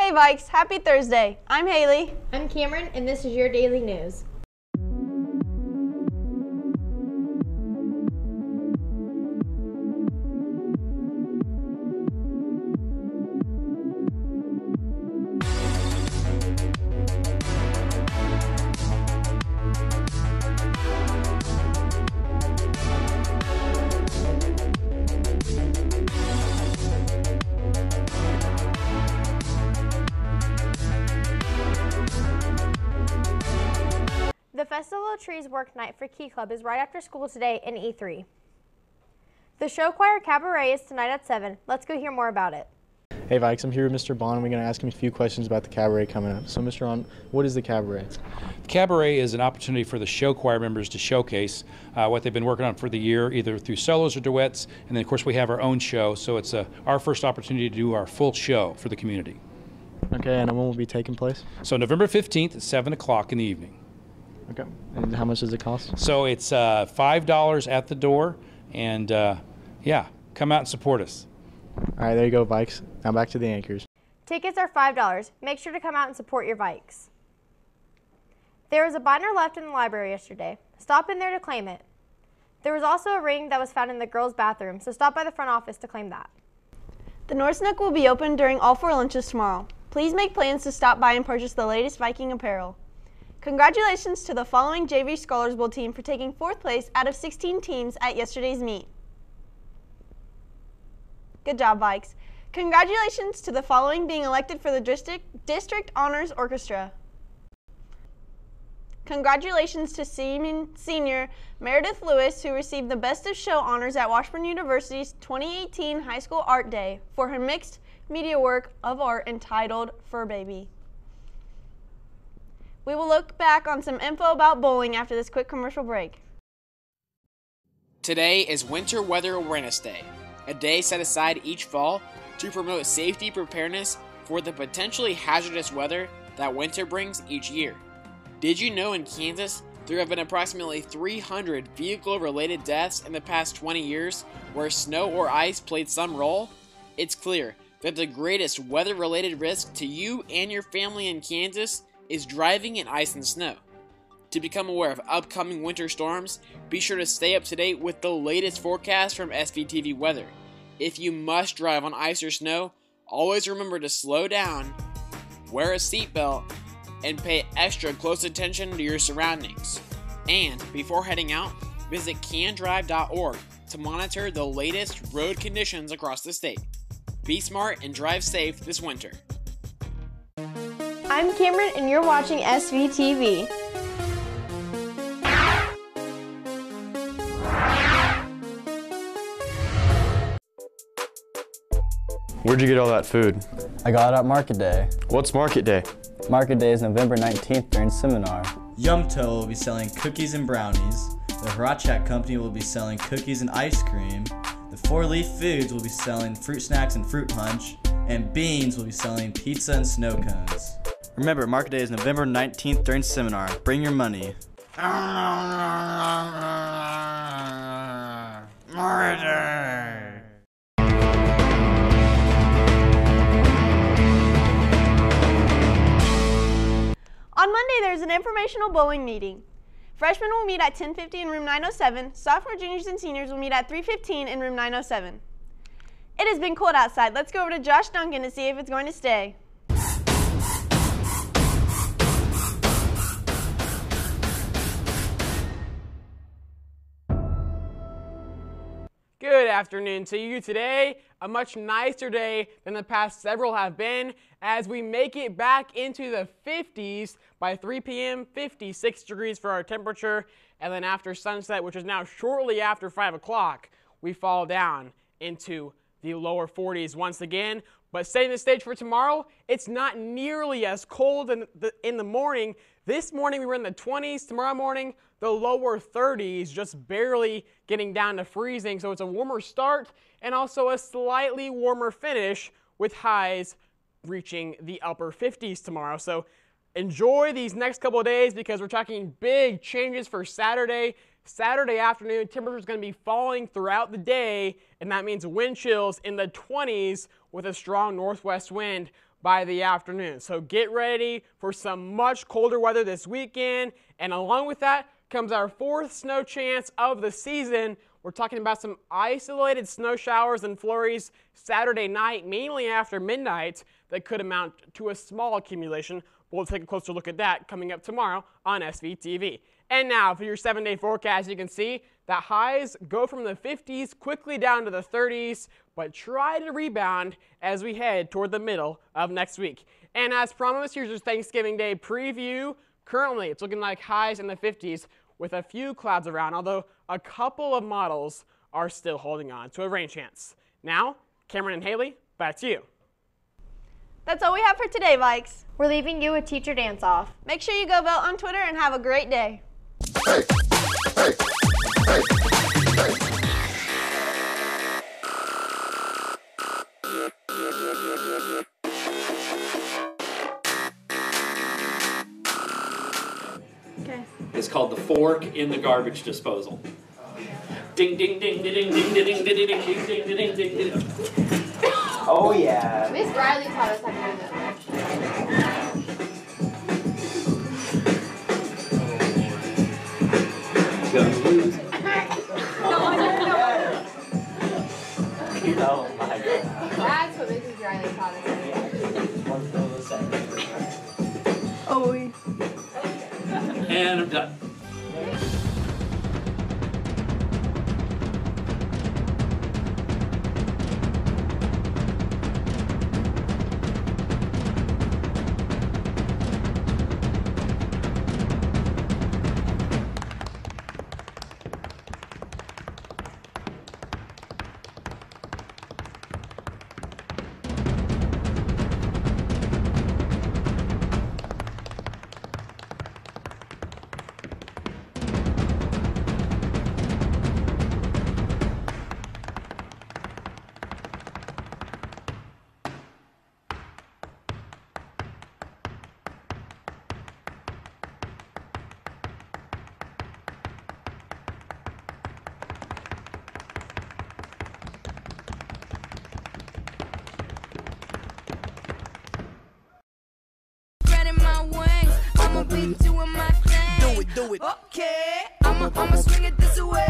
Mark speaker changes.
Speaker 1: Hey Vikes, happy Thursday. I'm Haley.
Speaker 2: I'm Kamryn, and this is your daily news.
Speaker 3: Festival of Trees work night for Key Club is right after school today in E3. The show choir cabaret is tonight at 7. Let's go hear more about it.
Speaker 4: Hey Vikes, I'm here with Mr. Bond. We're going to ask him a few questions about the cabaret coming up. So, Mr. Bond, what is the cabaret?
Speaker 5: The cabaret is an opportunity for the show choir members to showcase uh, what they've been working on for the year, either through solos or duets. And then, of course, we have our own show. So it's uh, our first opportunity to do our full show for the community.
Speaker 4: Okay, and when will it be taking place?
Speaker 5: So November 15th at 7 o'clock in the evening.
Speaker 4: Okay. And how much does it cost?
Speaker 5: So it's uh, $5 at the door. And uh, yeah, come out and support us.
Speaker 4: All right, there you go, Vikes. Now back to the anchors.
Speaker 3: Tickets are $5. Make sure to come out and support your Vikes. There was a binder left in the library yesterday. Stop in there to claim it. There was also a ring that was found in the girls' bathroom, so stop by the front office to claim that.
Speaker 1: The North Nook will be open during all four lunches tomorrow. Please make plans to stop by and purchase the latest Viking apparel. Congratulations to the following JV Scholars Bowl team for taking fourth place out of 16 teams at yesterday's meet. Good job, Vikes. Congratulations to the following being elected for the District, District Honors Orchestra. Congratulations to Senior Meredith Lewis, who received the Best of Show honors at Washburn University's 2018 High School Art Day for her mixed media work of art entitled Fur Baby. We will look back on some info about bowling after this quick commercial break.
Speaker 6: Today is Winter Weather Awareness Day, a day set aside each fall to promote safety preparedness for the potentially hazardous weather that winter brings each year. Did you know in Kansas there have been approximately 300 vehicle related deaths in the past 20 years where snow or ice played some role? It's clear that the greatest weather related risk to you and your family in Kansas is driving in ice and snow. To become aware of upcoming winter storms, be sure to stay up to date with the latest forecast from SVTV Weather. If you must drive on ice or snow, always remember to slow down, wear a seatbelt, and pay extra close attention to your surroundings. And before heading out, visit kandrive.org to monitor the latest road conditions across the state. Be smart and drive safe this winter.
Speaker 3: I'm Kamryn, and you're watching SVTV.
Speaker 7: Where'd you get all that food?
Speaker 8: I got it at Market Day.
Speaker 7: What's Market Day?
Speaker 8: Market Day is November 19th during seminar.
Speaker 9: Yumto will be selling cookies and brownies. The Haracek Company will be selling cookies and ice cream. The Four Leaf Foods will be selling fruit snacks and fruit punch. And Beans will be selling pizza and snow cones. Remember, Market Day is November 19th during seminar. Bring your money. Market Day!
Speaker 1: On Monday, there's an informational bowling meeting. Freshmen will meet at 10:50 in room 907. Sophomore, juniors, and seniors will meet at 3:15 in room 907. It has been cold outside. Let's go over to Josh Duncan to see if it's going to stay.
Speaker 10: Good afternoon to you today. A much nicer day than the past several have been as we make it back into the 50s by 3 p.m., 56 degrees for our temperature. And then after sunset, which is now shortly after 5 o'clock, we fall down into the lower 40s once again. But setting the stage for tomorrow, it's not nearly as cold in the, in the morning. This morning we were in the 20s. Tomorrow morning, the lower 30s, just barely getting down to freezing. So it's a warmer start and also a slightly warmer finish with highs reaching the upper 50s tomorrow. So enjoy these next couple days because we're talking big changes for Saturday. Saturday afternoon, temperature is going to be falling throughout the day, and that means wind chills in the 20s with a strong northwest wind. by the afternoon. So get ready for some much colder weather this weekend. And along with that comes our fourth snow chance of the season. We're talking about some isolated snow showers and flurries Saturday night, mainly after midnight, that could amount to a small accumulation. We'll take a closer look at that coming up tomorrow on SVTV. And now for your seven day forecast, you can see that highs go from the 50s quickly down to the 30s, but try to rebound as we head toward the middle of next week. And as promised, here's your Thanksgiving Day preview. Currently, it's looking like highs in the 50s with a few clouds around, although a couple of models are still holding on to a rain chance. Now, Kamryn and Haley, back to you.
Speaker 1: That's all we have for today, Vikes.
Speaker 3: We're leaving you a teacher dance off.
Speaker 1: Make sure you go vote on Twitter and have a great day.
Speaker 11: Okay. It's called the fork in the garbage disposal. Ding ding ding ding ding ding ding ding ding ding ding ding ding ding ding. Oh yeah.
Speaker 2: Miss Riley taught us how to do that. Riley taught us.
Speaker 1: Oh.
Speaker 11: And I'm done.
Speaker 12: Okay, I'ma, I'ma swing it this way.